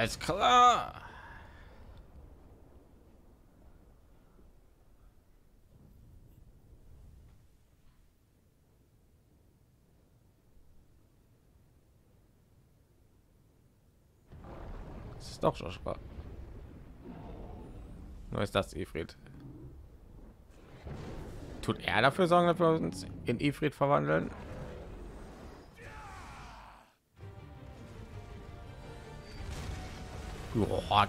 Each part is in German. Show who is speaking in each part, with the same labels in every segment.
Speaker 1: Alles klar. Das ist doch Joshua. Nur ist das Ifrit. Tut er dafür sorgen, dass wir uns in Ifrit verwandeln? Rock.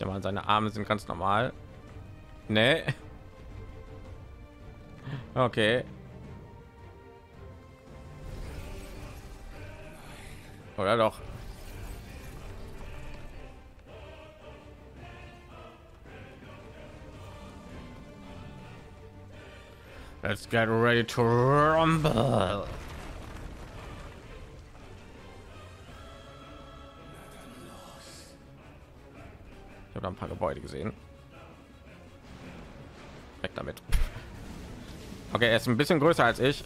Speaker 1: Der Mann, seine Arme sind ganz normal. Nee. Okay. Oder doch? Let's get ready to rumble. Ich habe ein paar Gebäude gesehen. Weg damit. Okay, er ist ein bisschen größer als ich.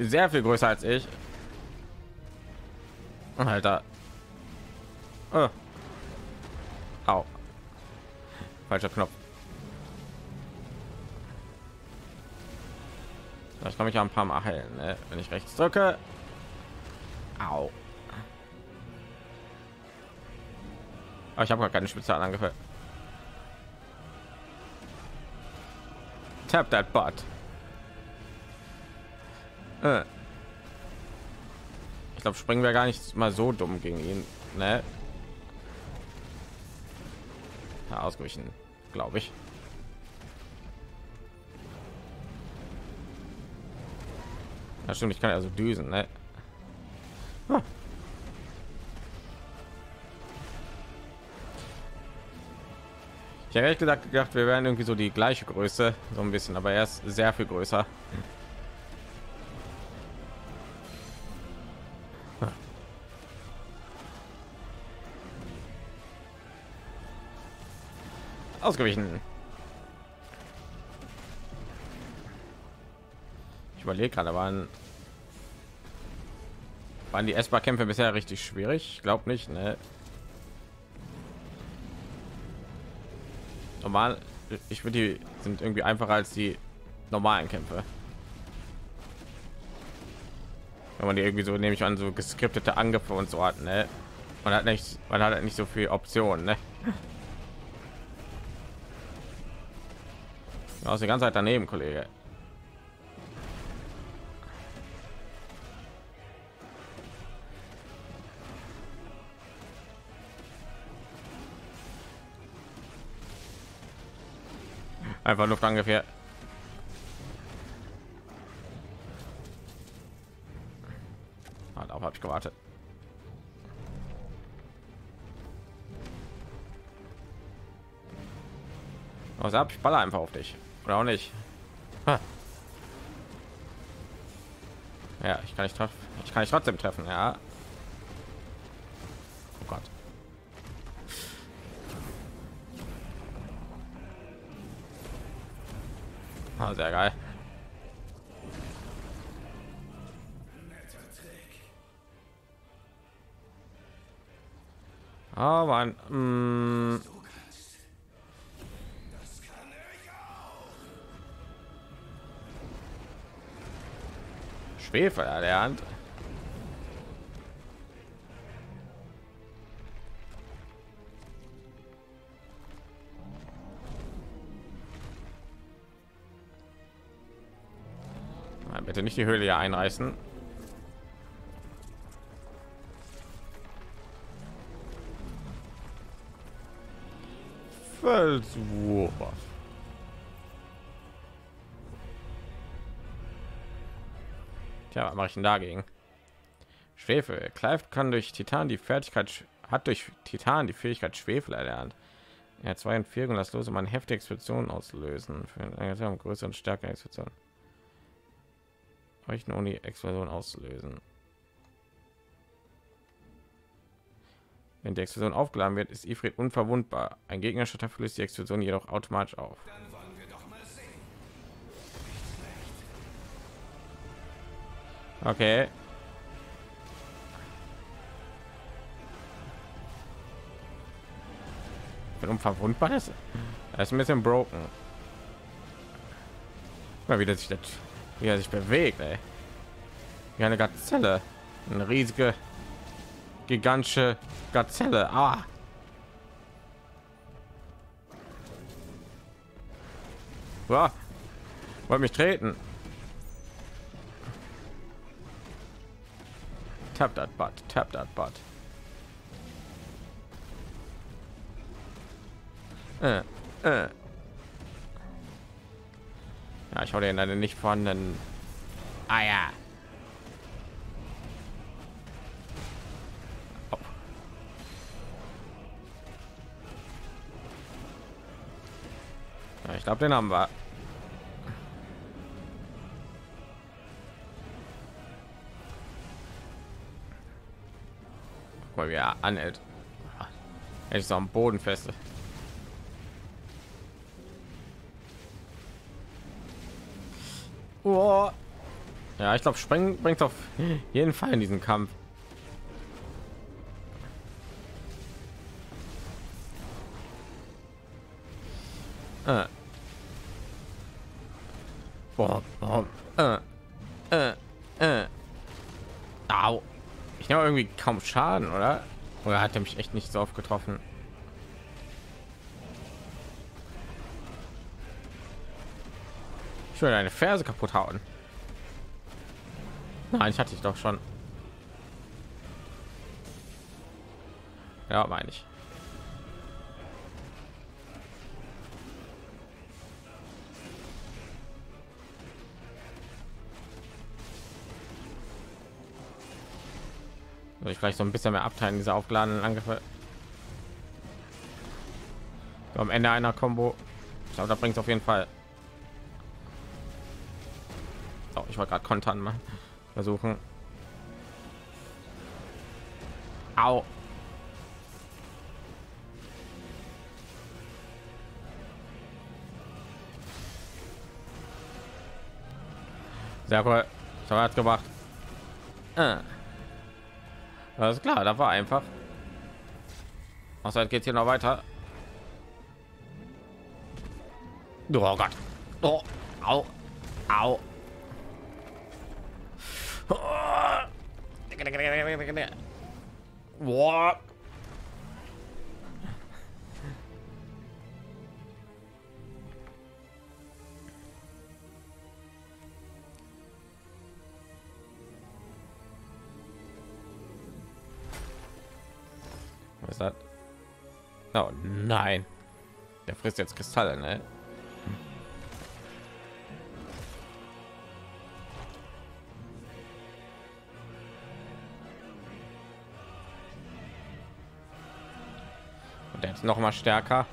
Speaker 1: Sehr viel größer als ich. Alter. Oh. Au. Falscher Knopf. Ich kann mich ja ein paar Mal heilen, ne? wenn ich rechts drücke. Au. Aber ich habe gar keine Spezial angehört. Tap that butt. Äh. Ich glaube, springen wir gar nicht mal so dumm gegen ihn, ne? Ja, ausgewichen, glaube ich. Ja, stimmt, ich kann also düsen, ne? Ich habe ehrlich gesagt gedacht, wir wären irgendwie so die gleiche Größe, so ein bisschen, aber er ist sehr viel größer. Ausgewichen. Ich überlege gerade, waren waren die S-Bar-Kämpfe bisher richtig schwierig? Ich glaube nicht. Ne? Normal, ich würde die sind irgendwie einfacher als die normalen Kämpfe. Wenn man die irgendwie so nehme ich an so geskriptete Angriffe und so hat, ne? Man hat nicht, man hat halt nicht so viel Optionen, ne? Aus die ganze Zeit daneben, Kollege. Einfach Luftangriff Ah, darauf habe ich gewartet. Was ab? Ich baller einfach auf dich. Oder auch nicht. Ha. Ja, ich kann nicht treffen. Ich kann nicht trotzdem treffen. Ja. Oh Gott. Ah, sehr geil. Oh man. Mm. Schwefel erlernt. Bitte nicht die Höhle hier einreißen. Felswurf. Tja, was mache ich denn dagegen? Schwefel. Clive kann durch Titan die Fertigkeit hat durch Titan die Fähigkeit Schwefel erlernt. Er zwei Entfernungen, das los, um eine heftige Expedition auslösen für eine größeren Stärke Expedition. Reichen ohne die Explosion auszulösen. Wenn die Explosion aufgeladen wird, ist Ifrit unverwundbar. Ein Gegnerschutter verlöst die Explosion jedoch automatisch auf. Okay. Bin unverwundbar. Das, das ist ein bisschen broken. Mal wieder sich das, wie er sich bewegt, ey. Wie eine Gazelle. Eine riesige, gigantische Gazelle. Ah. Ja. Wollt mich treten. Tap that butt, tap that butt. Äh, äh. Ja, ich hau den leider nicht vorhandenen. Oh. Ja, ich glaube, den haben wir. Mal, wie anhält. Er ist am Boden feste. Oh. Ja, ich glaube, sprengen bringt auf jeden Fall in diesen Kampf. Äh. Boah, boah. Äh. Äh. Ich irgendwie kaum Schaden, oder? Oder hat er mich echt nicht so oft getroffen? Ich will eine Ferse kaputt hauen. Nein, ich hatte ich doch schon. Ja, meine ich. Soll ich vielleicht so ein bisschen mehr abteilen diese aufgeladenen Angriffe. Am Ende einer Combo. Ich glaube, da bringt es auf jeden Fall. Oh, ich wollte gerade kontern machen. Versuchen. Au. Sehr cool. So hat gemacht. Äh. Ist klar, da war einfach. Außer geht hier noch weiter. Oh Gott. Oh. Au. Au. Boah. Ist das? Oh nein. Der frisst jetzt Kristalle, ne? Und ist noch mal stärker.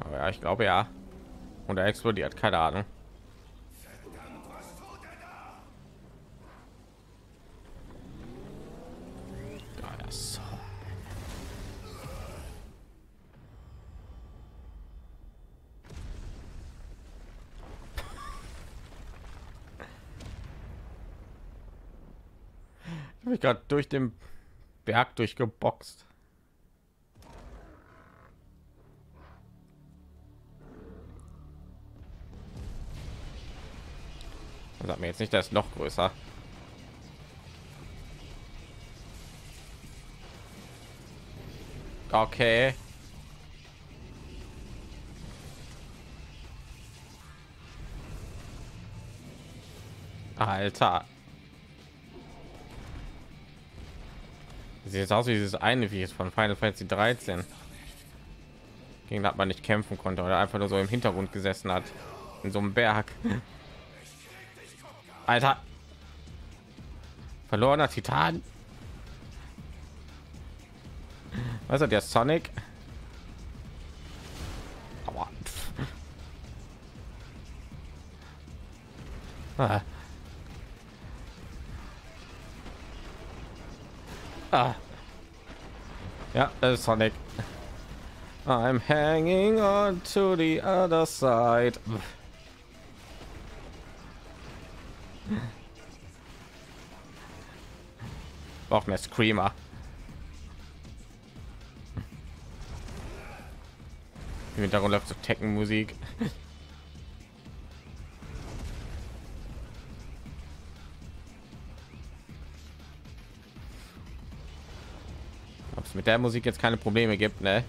Speaker 1: Aber ja, ich glaube ja. Und er explodiert, keine Ahnung. Mich gerade durch den Berg durchgeboxt. Sag mir jetzt nicht, das ist noch größer. Okay. Alter. sieht aus wie dieses eine wie es von Final Fantasy 13 gegen das man nicht kämpfen konnte oder einfach nur so im Hintergrund gesessen hat in so einem Berg. Alter, verlorener Titan. Was hat der Sonic? Ah. Ja, das Sonic. I'm hanging on to the other side. Braucht mehr Screamer. Im Hintergrund läuft so Tekken-Musik. Der Musik jetzt keine Probleme gibt, ne?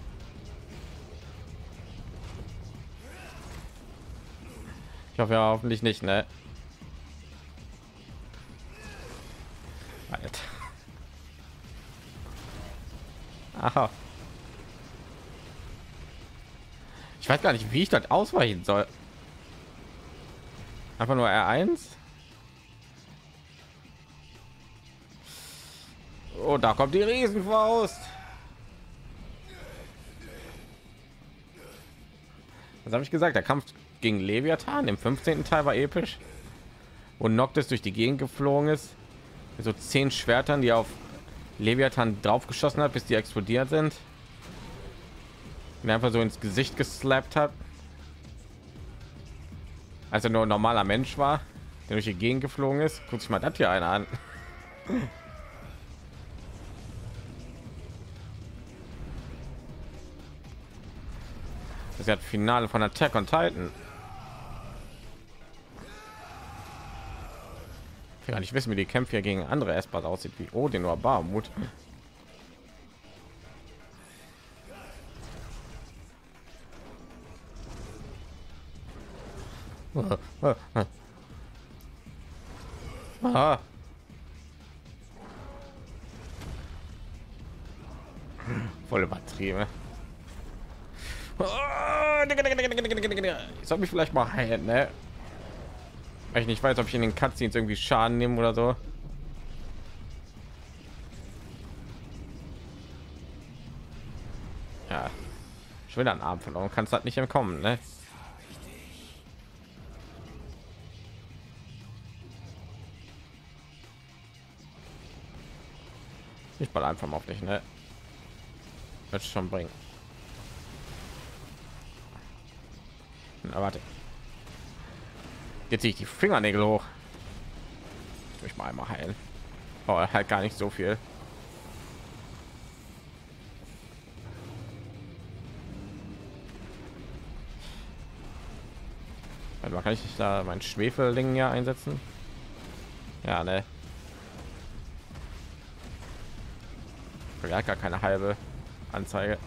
Speaker 1: Ich hoffe ja hoffentlich nicht, ne? Alter. Aha. Ich weiß gar nicht, wie ich das ausweichen soll. Einfach nur R1. Oh, da kommt die Riesenfaust. Was habe ich gesagt? Der Kampf gegen Leviathan im 15. Teil war episch. Und Noctis durch die Gegend geflogen ist. Mit so zehn Schwertern, die auf Leviathan draufgeschossen hat, bis die explodiert sind. Und einfach so ins Gesicht geslappt hat. Als er nur ein normaler Mensch war, der durch die Gegend geflogen ist. Guck sich mal das hier einer an. Ja das Finale von Attack on Titan. Ich will nicht wissen, wie die Kämpfe hier gegen andere Espas aussieht, wie Odin oder Barmut. Ah. Voll übertrieben. Ich soll mich vielleicht mal heilen, ne? Weil ich nicht weiß, ob ich in den Cutscenes irgendwie Schaden nehmen oder so. Ja, ich will einen Arm verloren, kannst halt nicht entkommen, ne? Ich ball einfach mal auf dich, ne? Wird schon bringen. Na, warte. Jetzt ziehe ich die Fingernägel hoch. Ich mal einmal heilen. Oh, halt gar nicht so viel. Warte kann ich da mein Schwefelding ja einsetzen? Ja, ne. Ja, gar keine halbe Anzeige.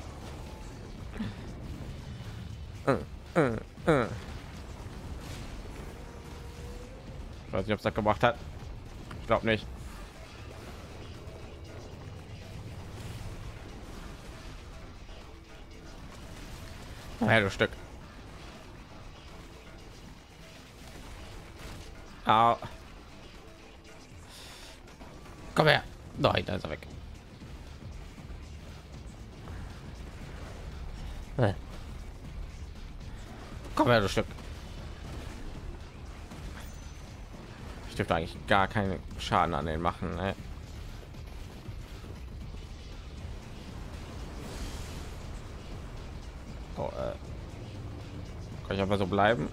Speaker 1: Äh, äh, äh. Ich weiß nicht, ob es das gemacht hat. Ich glaube nicht. Ja, du Stück. Ah. Komm her. Nein, da ist er weg. Komm her, du Stück. Ich dürfte eigentlich gar keinen Schaden an den machen. Ne? Oh, äh. Kann ich aber so bleiben?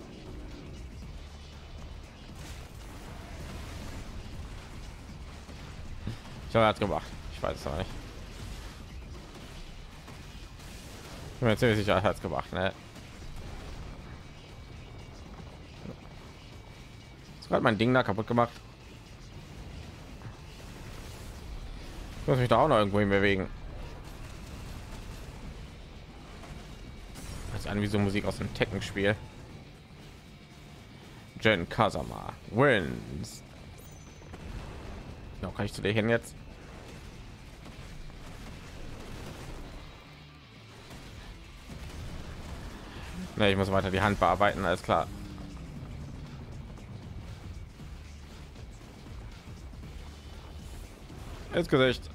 Speaker 1: Ich habe es gemacht. Ich weiß es aber nicht. Ich bin mir ziemlich sicher, hat es gemacht. Ne? Hat mein Ding da kaputt gemacht. Ich muss mich da auch noch irgendwo hin bewegen. Das ist eine wie so Musik aus dem Tekken-Spiel. Jen Kazama wins. Genau, kann ich zu dir hin jetzt? Ne, ich muss weiter die Hand bearbeiten, alles klar. Ins Gesicht.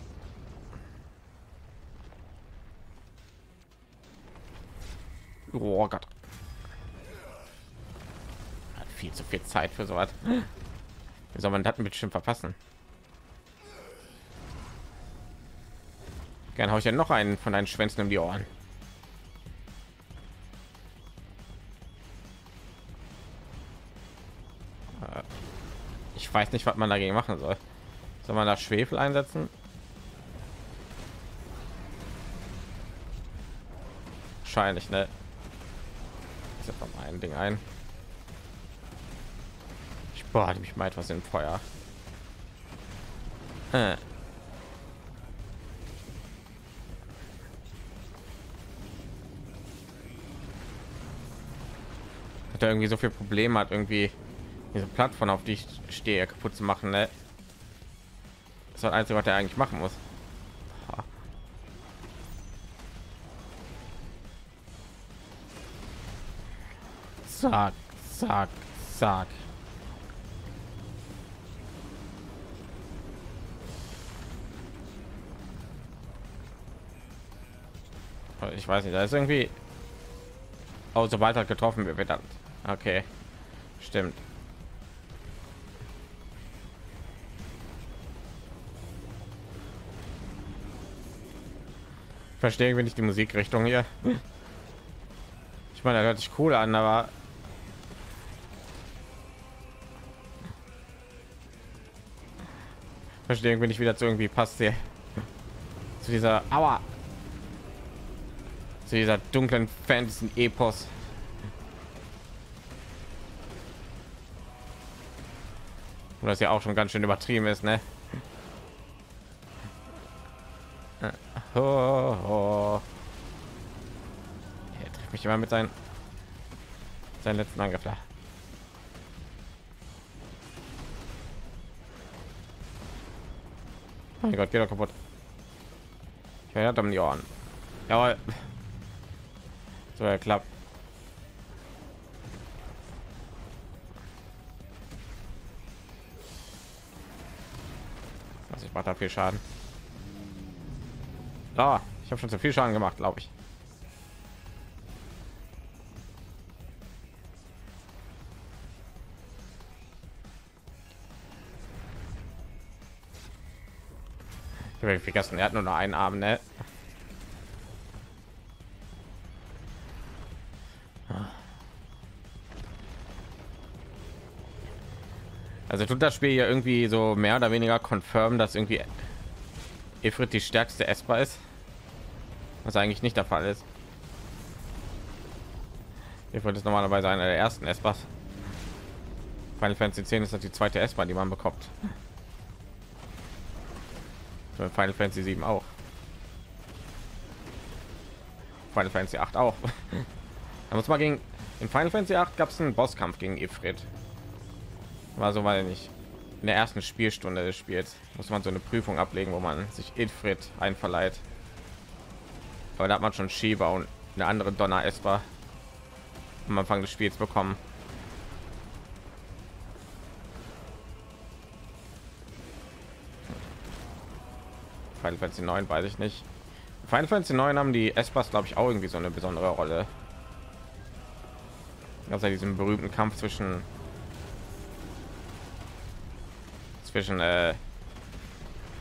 Speaker 1: Oh Gott. viel zu viel Zeit für sowas. Wie soll man das bestimmt verpassen? Gerne habe ich ja noch einen von deinen Schwänzen um die Ohren. Äh, ich weiß nicht, was man dagegen machen soll. Soll man da Schwefel einsetzen? Wahrscheinlich, ne? Ich setze mal ein Ding ein. Ich bade mich mal etwas in Feuer. Hat er irgendwie so viel Probleme hat, irgendwie diese Plattform, auf die ich stehe, kaputt zu machen. Ne? Das Einzige, was er eigentlich machen muss. Zack, zack, zack. Ich weiß nicht, da ist irgendwie. Oh, sobald er getroffen wird, verdammt. Okay, stimmt. Verstehe wenn ich die Musikrichtung hier. Ich meine, da hört sich cool an, aber verstehe wenn ich wieder zu irgendwie passt hier zu dieser Aua zu dieser dunklen Fantasy Epos. Und das ja auch schon ganz schön übertrieben ist, ne? Oh. Mich immer mit seinen seinen letzten Angriff da. Mein Gott, geht doch kaputt. Ich um die Ohren. Jawohl. So, er klappt. Was ich mache da viel Schaden. Ah, ich habe schon zu viel Schaden gemacht, glaube ich. Ich habe vergessen, er hat nur noch einen Arm, ne? Also tut das Spiel ja irgendwie so mehr oder weniger confirm, dass irgendwie Ifrit die stärkste essbar ist, was eigentlich nicht der Fall ist. Ifrit ist normalerweise einer der ersten Essbars. Final Fantasy 10 ist das die zweite Essbar, die man bekommt. Final Fantasy 7 auch. Final Fantasy 8 auch. da muss man gegen in Final Fantasy 8 gab es einen Bosskampf gegen Ifrit. War so weil nicht in der ersten Spielstunde des Spiels muss man so eine Prüfung ablegen, wo man sich Ifrit einverleiht. Aber da hat man schon Shiva und eine andere Donner Esper am Anfang des Spiels bekommen. Final Fantasy 9 weiß ich nicht. Final Fantasy 9 haben die Espers glaube ich auch irgendwie so eine besondere Rolle. Also diesen berühmten Kampf zwischen zwischen äh,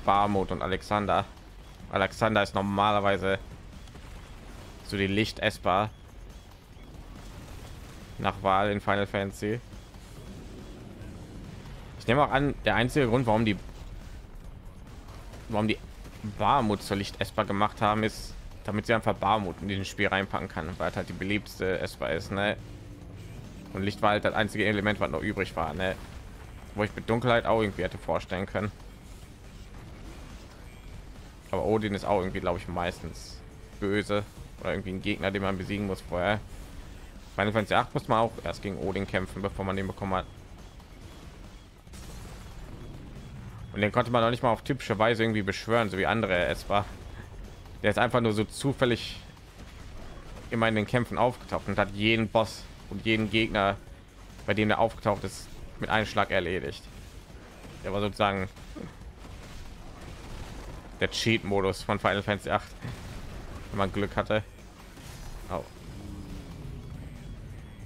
Speaker 1: Barmut und Alexander. Alexander ist normalerweise so die Licht essbar nach Wahl in Final Fantasy. Ich nehme auch an, der einzige Grund, warum die warum die Barmut zur Licht essbar gemacht haben, ist, damit sie einfach Barmut in dieses Spiel reinpacken kann, weil halt die beliebteste essbar ist, ne? Und Licht war halt das einzige Element, was noch übrig war, ne? Wo ich mit Dunkelheit auch irgendwie hätte vorstellen können. Aber Odin ist auch irgendwie, glaube ich, meistens böse oder irgendwie ein Gegner, den man besiegen muss vorher. Final Fantasy 8 muss man auch erst gegen Odin kämpfen, bevor man den bekommen hat. Und den konnte man auch nicht mal auf typische Weise irgendwie beschwören, so wie andere es war. Der ist einfach nur so zufällig immer in den Kämpfen aufgetaucht und hat jeden Boss und jeden Gegner, bei dem er aufgetaucht ist, mit einem Schlag erledigt. Der war sozusagen der Cheat-Modus von Final Fantasy 8, wenn man Glück hatte. Oh.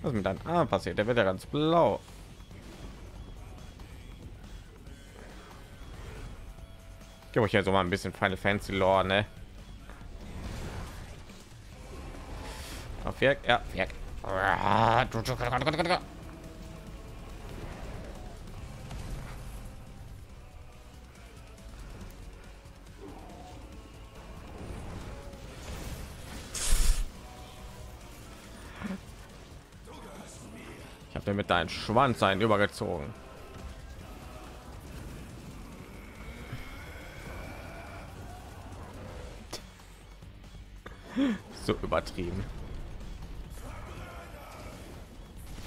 Speaker 1: Was mit deinem Arm passiert? Der wird ja ganz blau. Gebe euch ja so mal ein bisschen Final Fantasy Lore, ne? Auf Werk, ja, Werk. Ich habe mit deinem Schwanz einen übergezogen. so übertrieben.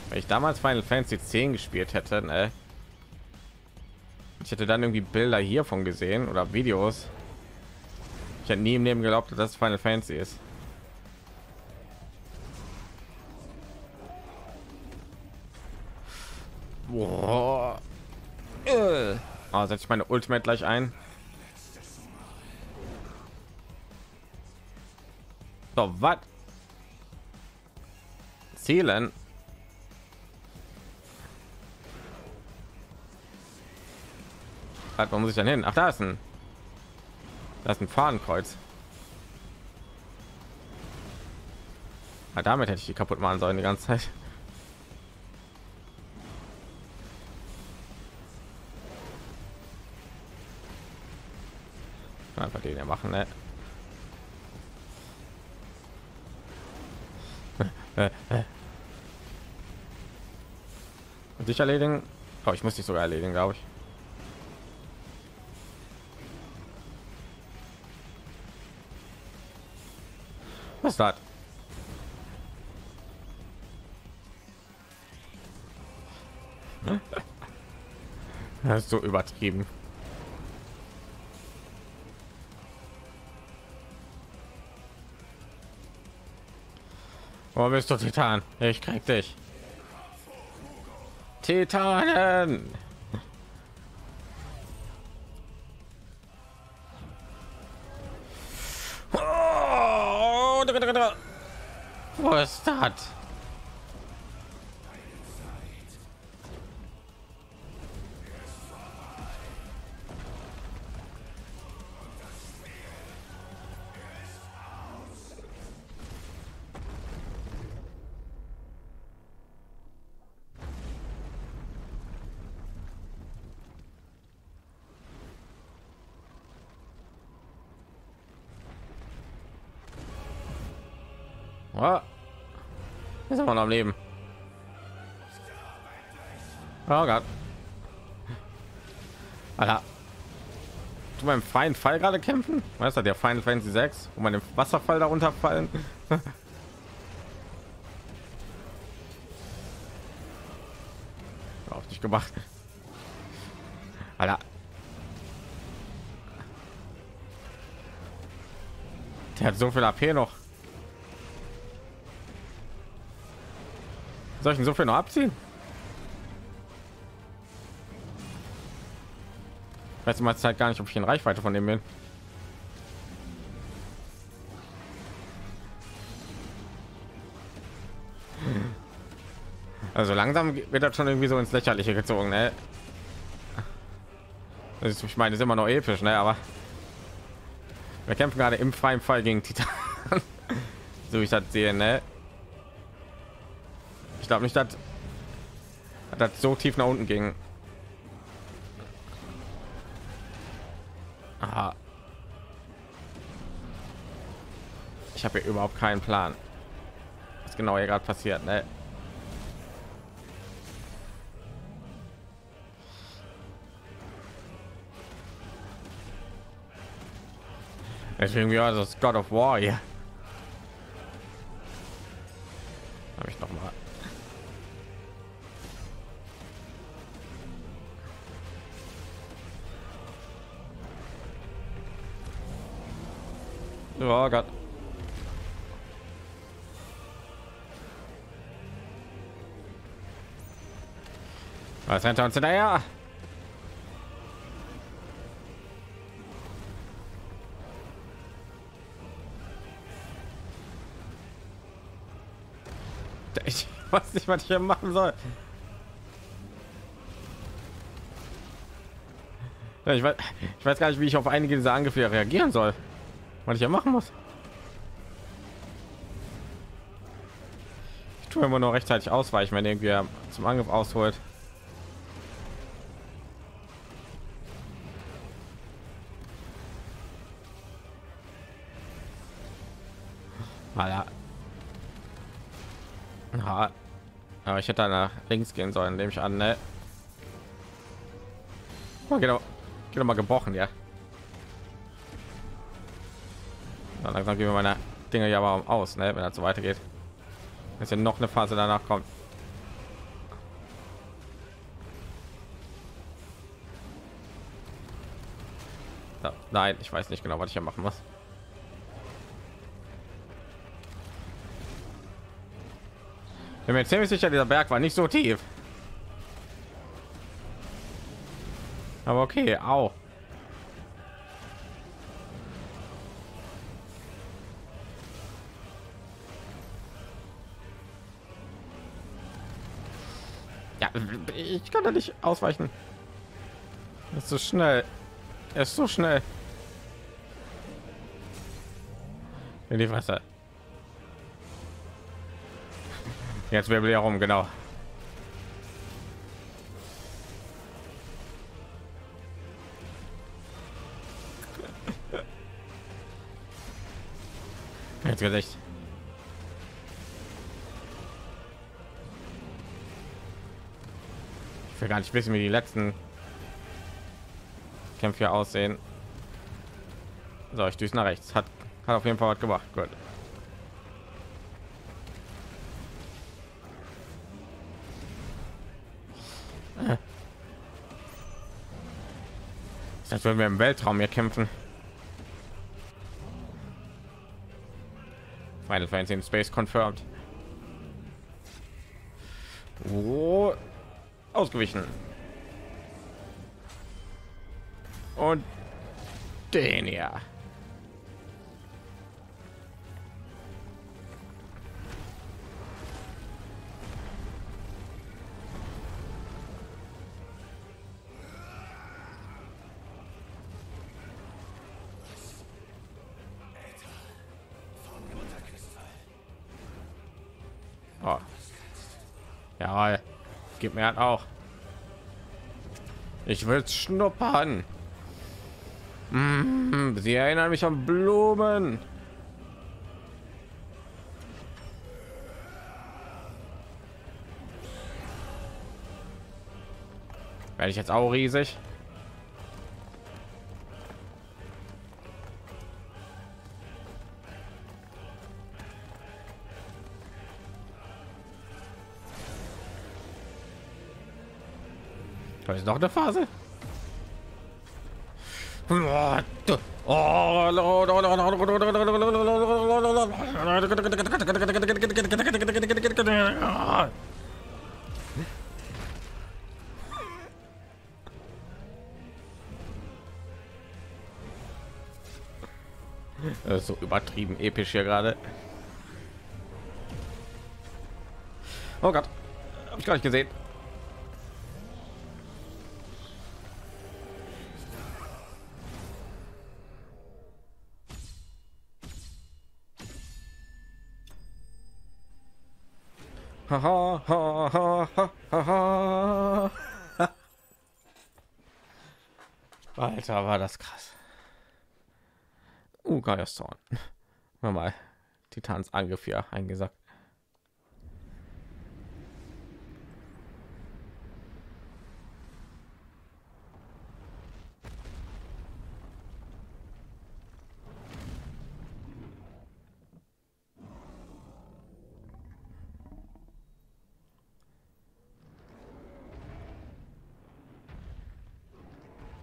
Speaker 1: Wenn ich damals Final Fantasy 10 gespielt hätte, ne? Ich hätte dann irgendwie Bilder hiervon gesehen oder Videos. Ich hätte nie im Leben geglaubt, dass das Final Fantasy ist. Boah. Äh. Oh, setze ich meine Ultimate gleich ein. So, was? Zielen. wo muss ich dann hin? Ach, da ist ein, da ist ein Fahnenkreuz. Ja, damit hätte ich die kaputt machen sollen die ganze Zeit. Einfach den ja machen, ne? Und sich erledigen. Oh, ich muss dich sogar erledigen, glaube ich. Was ist das? Das ist so übertrieben. Wo bist du, Titan? Ich krieg dich. Titanen! Was ist das? Am Leben. Oh Gott. Alter. Du beim freien Fall gerade kämpfen? Weißt du, der Final Fantasy 6, wo man im Wasserfall darunter fallen? Auf dich gemacht. Alter. Der hat so viel AP noch. Soll ich viel noch abziehen? Weiß mal Zeit gar nicht, ob ich in Reichweite von dem bin. Also langsam wird das schon irgendwie so ins Lächerliche gezogen, ne? Das ist, ich meine, ist immer noch episch, ne? Aber wir kämpfen gerade im freien Fall gegen Titan. so ich das sehe, ne? Glaube nicht, dass das so tief nach unten ging. Aha. Ich habe überhaupt keinen Plan, was genau hier gerade passiert. Ne? Deswegen ja das God of War hier. Was hinter uns hinterher? Ich weiß nicht, was ich hier machen soll. ich weiß, ich weiß gar nicht, wie ich auf einige dieser Angriffe reagieren soll. Was ich ja machen muss. Ich tue immer nur rechtzeitig ausweichen, wenn irgendwie zum Angriff ausholt. Ich hätte nach links gehen sollen, nehme ich an, ne? Oh, genau. Geht mal gebrochen, ja. Dann langsam gehen wir meine Dinge ja aber aus, ne? Wenn er so weitergeht. Ist ja noch eine Phase danach kommt. Nein, ich weiß nicht genau, was ich hier machen muss. Bin mir ziemlich sicher, dieser Berg war nicht so tief. Aber okay, auch. Ja, ich kann da nicht ausweichen. Das ist so schnell. Er ist so schnell. In die Wasser. Jetzt wirbel ja rum, genau. Jetzt Gesicht. Ich will gar nicht wissen, wie die letzten Kämpfe aussehen. So, ich düse nach rechts. Hat, hat auf jeden Fall was gemacht. Gut. Als würden wir im Weltraum hier kämpfen. Final Fantasy in Space confirmed. Oh, ausgewichen. Und den ja. Gib mir halt auch. Ich will schnuppern. Mm, sie erinnern mich an Blumen. Werde ich jetzt auch riesig? Ist noch eine Phase. So übertrieben episch hier gerade. Oh Gott, habe ich gar nicht gesehen. Ha. Alter, war das krass. Uh, Geierstorn. Mal Titans Angriff hier eingesagt.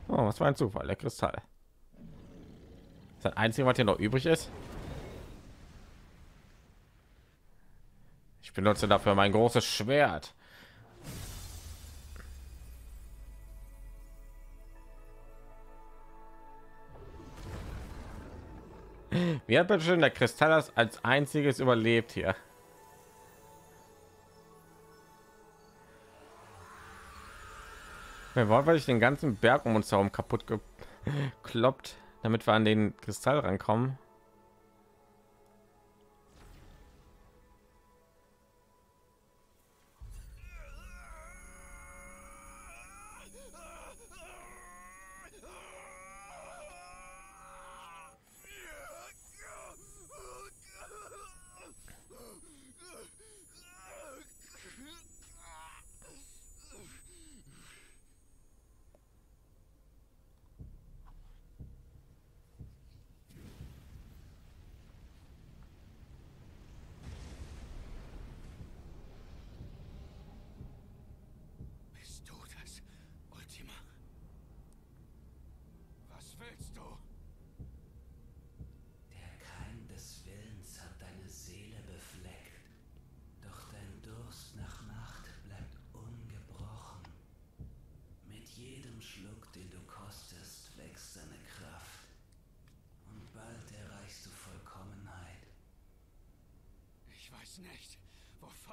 Speaker 1: Oh, was war ein Zufall, der Kristall. Das einzige, was hier noch übrig ist. Ich benutze dafür mein großes Schwert. Wie hat bitte schön der Kristall als einziges überlebt hier?
Speaker 2: Wir wollen, weil ich den ganzen Berg um uns herum kaputt gekloppt, damit wir an den Kristall rankommen.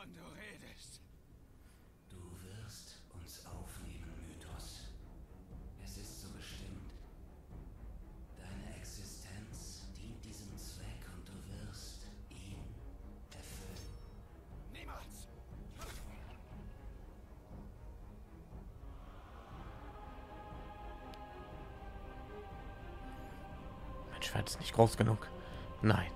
Speaker 3: Wovon du redest.
Speaker 4: Du wirst uns aufnehmen, Mythos. Es ist so bestimmt. Deine Existenz dient diesem Zweck und du wirst ihn erfüllen.
Speaker 3: Niemals!
Speaker 2: Mein Schwert ist nicht groß genug. Nein.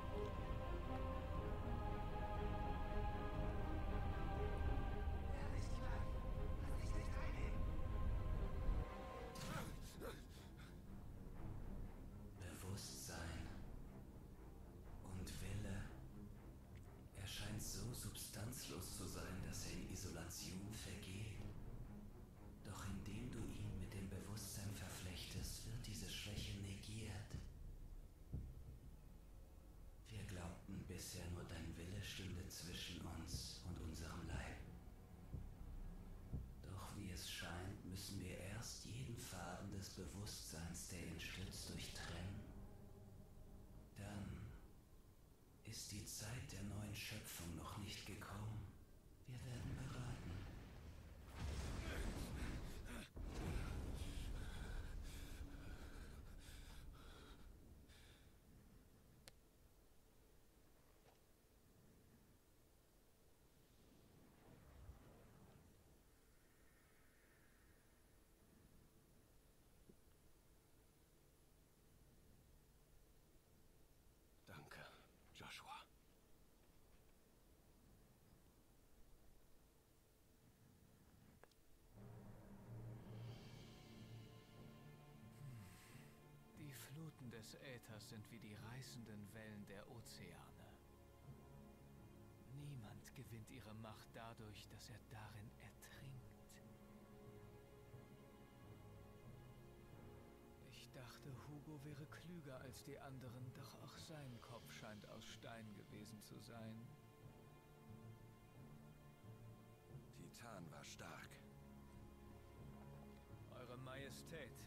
Speaker 2: Zeit der neuen Schöpfung noch nicht gekommen.
Speaker 3: Des Äthers sind wie die reißenden Wellen der Ozeane. Niemand gewinnt ihre Macht dadurch, dass er darin ertrinkt. Ich dachte, Hugo wäre klüger als die anderen, doch auch sein Kopf scheint aus Stein gewesen zu sein.
Speaker 5: Titan war stark.
Speaker 3: Eure Majestät,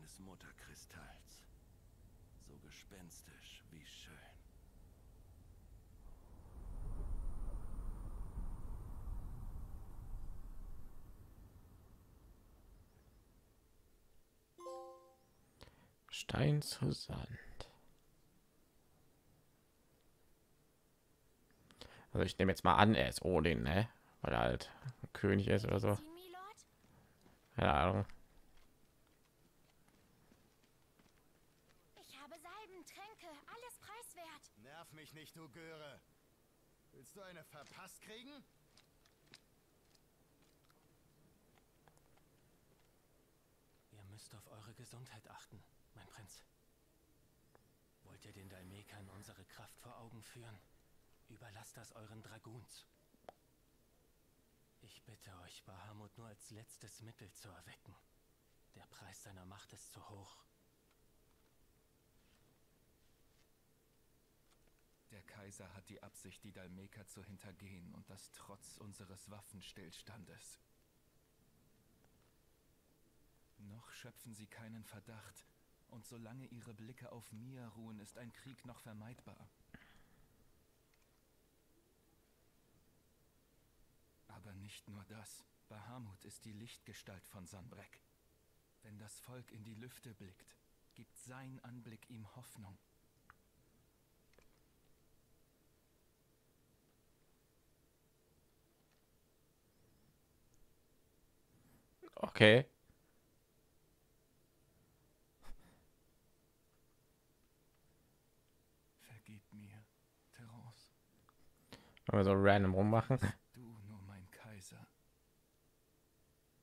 Speaker 5: eines Mutterkristalls. So gespenstisch wie schön.
Speaker 1: Stein zu Sand. Also ich nehme jetzt mal an, er ist Odin, ne? Weil er halt König ist oder so. Keine Ahnung.
Speaker 6: Nicht, du Göre. Willst du eine verpasst kriegen?
Speaker 7: Ihr müsst auf eure Gesundheit achten, mein Prinz. Wollt ihr den Dalmekern unsere Kraft vor Augen führen? Überlasst das euren Draguns. Ich bitte euch, Bahamut nur als letztes Mittel zu erwecken. Der Preis seiner Macht ist zu hoch.
Speaker 3: Der Kaiser hat die Absicht, die Dalmeker zu hintergehen und das trotz unseres Waffenstillstandes. Noch schöpfen sie keinen Verdacht, und solange ihre Blicke auf mir ruhen, ist ein Krieg noch vermeidbar. Aber nicht nur das. Bahamut ist die Lichtgestalt von Sanbrek. Wenn das Volk in die Lüfte blickt, gibt sein Anblick ihm Hoffnung.
Speaker 1: Okay.
Speaker 3: Vergib mir, Terence.
Speaker 1: Wenn wir so random rummachen.
Speaker 3: Du nur mein Kaiser.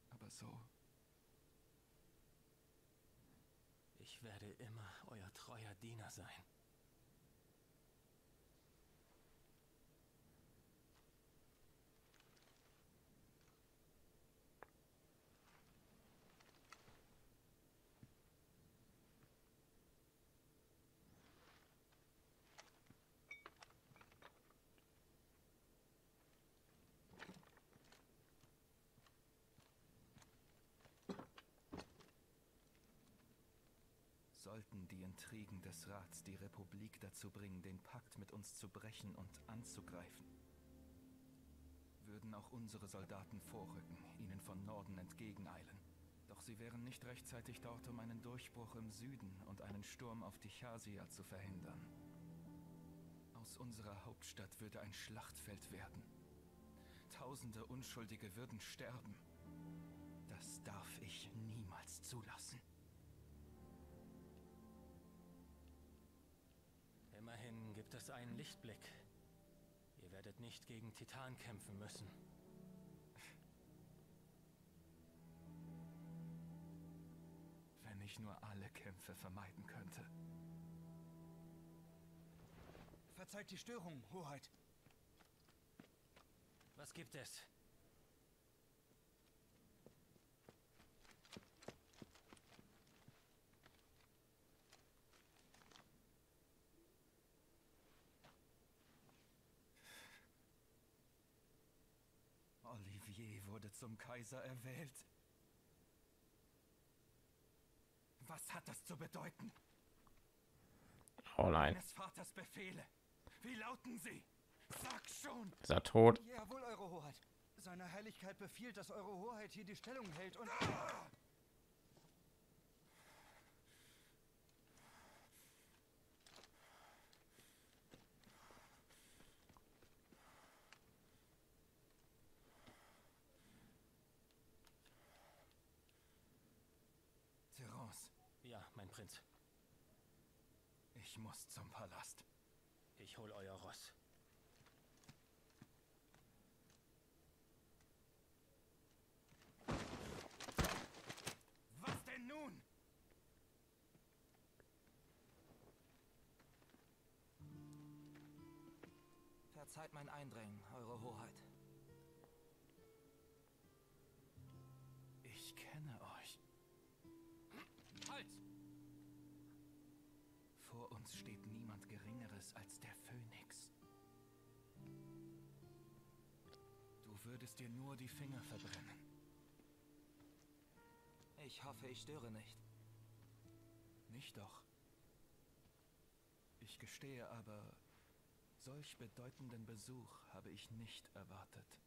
Speaker 3: Aber so,
Speaker 7: Ich werde immer euer treuer Diener sein.
Speaker 3: Sollten die Intrigen des Rats die Republik dazu bringen, den Pakt mit uns zu brechen und anzugreifen, würden auch unsere Soldaten vorrücken, ihnen von Norden entgegeneilen. Doch sie wären nicht rechtzeitig dort, um einen Durchbruch im Süden und einen Sturm auf die Chasia zu verhindern. Aus unserer Hauptstadt würde ein Schlachtfeld werden. Tausende Unschuldige würden sterben. Das darf ich niemals zulassen.
Speaker 7: Einen Lichtblick. Ihr werdet nicht gegen Titan kämpfen müssen.
Speaker 3: Wenn ich nur alle Kämpfe vermeiden könnte.
Speaker 6: Verzeiht die Störung, Hoheit.
Speaker 7: Was gibt es?
Speaker 3: Wurde zum Kaiser erwählt. Was hat das zu bedeuten?
Speaker 1: Oh nein.
Speaker 3: Meines Vaters Befehle. Wie lauten sie? Sag schon!
Speaker 1: Ist er tot?
Speaker 6: Jawohl, Eure Hoheit. Seine Heiligkeit befiehlt, dass Eure Hoheit hier die Stellung hält und...
Speaker 3: Terence,
Speaker 7: Ja, mein Prinz.
Speaker 3: ich muss zum Palast.
Speaker 7: Ich hol euer Ross.
Speaker 3: Was denn nun?
Speaker 8: Verzeiht mein Eindringen, Eure Hoheit.
Speaker 3: Uns steht niemand Geringeres als der Phönix. Du würdest dir nur die Finger verbrennen.
Speaker 8: Ich hoffe, ich störe nicht.
Speaker 3: Nicht doch. Ich gestehe aber, solch bedeutenden Besuch habe ich nicht erwartet.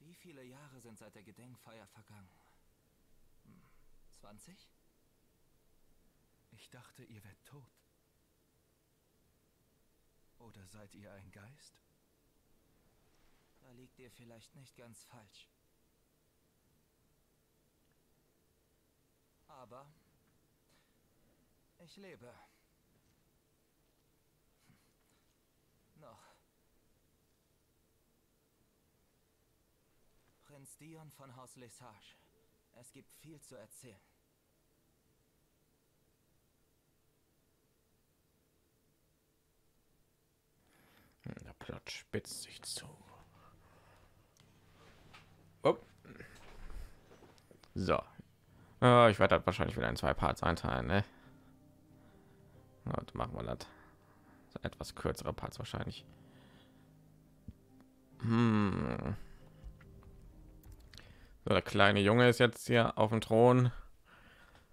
Speaker 8: Wie viele Jahre sind seit der Gedenkfeier vergangen? 20?
Speaker 3: Ich dachte, ihr wärt tot. Oder seid ihr ein Geist?
Speaker 8: Da liegt ihr vielleicht nicht ganz falsch. Aber ich lebe. Noch. Prinz Dion von Haus Lesage. Es gibt viel zu erzählen.
Speaker 1: Plot spitzt sich zu. Oh. So. Äh, ich werde das wahrscheinlich wieder in zwei Parts einteilen, ne? Und machen wir das. So etwas kürzere Parts wahrscheinlich. Hm. So, der kleine Junge ist jetzt hier auf dem Thron.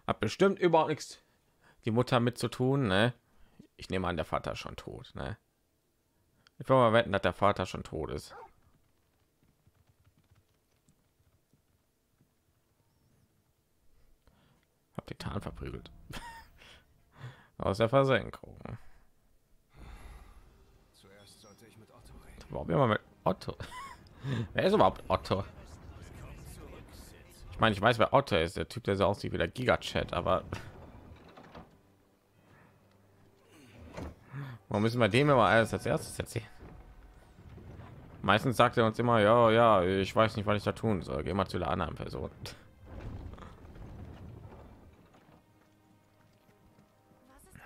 Speaker 1: Hat bestimmt überhaupt nichts die Mutter mit zu tun, ne? Ich nehme an, der Vater ist schon tot, ne? Ich will mal wetten, dass der Vater schon tot ist. Hab die Tarn verprügelt. Aus der Versenkung.
Speaker 5: Zuerst sollte ich mit Otto reden.
Speaker 1: Warum immer mit Otto? wer ist überhaupt Otto? Ich meine, ich weiß, wer Otto ist, der Typ, der so aussieht wie der Giga-Chat, aber warum müssen wir dem immer alles als erstes erzählen? Meistens sagt er uns immer, ja, ja, ich weiß nicht, was ich da tun soll. Geh mal zu der anderen Person.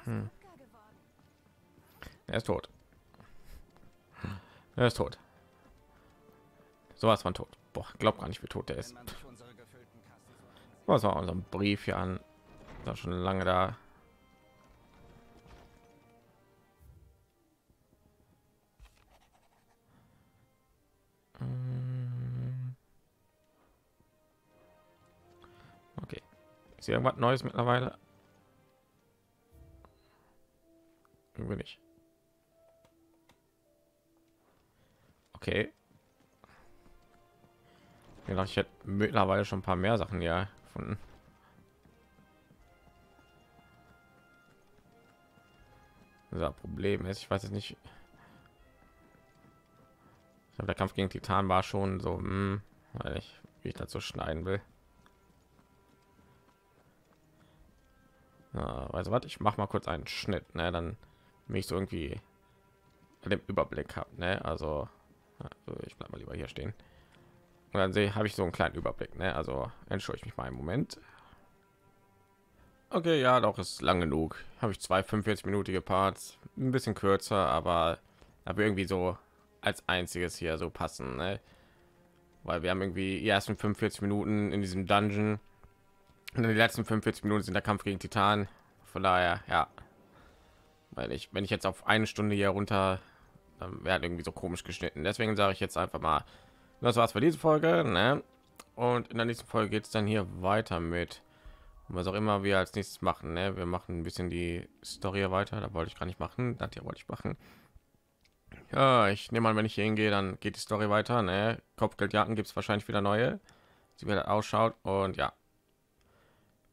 Speaker 9: Geworden?
Speaker 1: Er ist tot. Er ist tot. Sowas von tot. Boah, glaub gar nicht, wie tot der ist. Was war unser Brief hier an? Da schon lange da. Hier irgendwas Neues mittlerweile? Irgendwie nicht. Okay. Ich dachte, ich hätte mittlerweile schon ein paar mehr Sachen ja gefunden. Unser Problem ist, ich weiß es nicht. Ich glaube, der Kampf gegen Titan war schon so, hm, weil ich, wie ich dazu schneiden will. Also was, ich mache mal kurz einen Schnitt, ne, dann mich so irgendwie den Überblick habe, ne, also, ich bleib mal lieber hier stehen. Und dann sehe habe ich so einen kleinen Überblick, ne, also entschuldige ich mich mal einen Moment. Okay, ja, doch ist lang genug. Habe ich zwei 45-minütige Parts, ein bisschen kürzer, aber aber irgendwie so als einziges hier so passen, ne? Weil wir haben irgendwie die ersten 45 Minuten in diesem Dungeon und die letzten 45 Minuten sind der Kampf gegen Titan. Von daher, ja. Weil ich, wenn ich jetzt auf eine Stunde hier runter, dann wäre irgendwie so komisch geschnitten. Deswegen sage ich jetzt einfach mal, das war's für diese Folge, ne? Und in der nächsten Folge geht es dann hier weiter mit was auch immer wir als nächstes machen. Ne? Wir machen ein bisschen die Story weiter. Da wollte ich gar nicht machen. Das hier wollte ich machen. Ja, ich nehme an, wenn ich hier hingehe, dann geht die Story weiter. Ne? Kopfgeldjagden gibt es wahrscheinlich wieder neue. Sie wie das ausschaut. Und ja.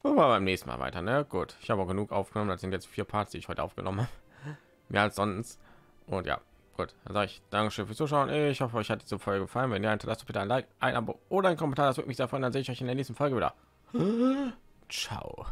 Speaker 1: Machen wir beim nächsten Mal weiter. Ne? Gut, ich habe auch genug aufgenommen. Das sind jetzt vier Parts, die ich heute aufgenommen habe. Mehr als sonst. Und ja, gut. Dann sage ich Dankeschön fürs Zuschauen. Ich hoffe, euch hat diese Folge gefallen. Wenn ja, hinterlasst bitte ein Like, ein Abo oder ein Kommentar. Das würde mich sehr freuen. Dann sehe ich euch in der nächsten Folge wieder. Ciao.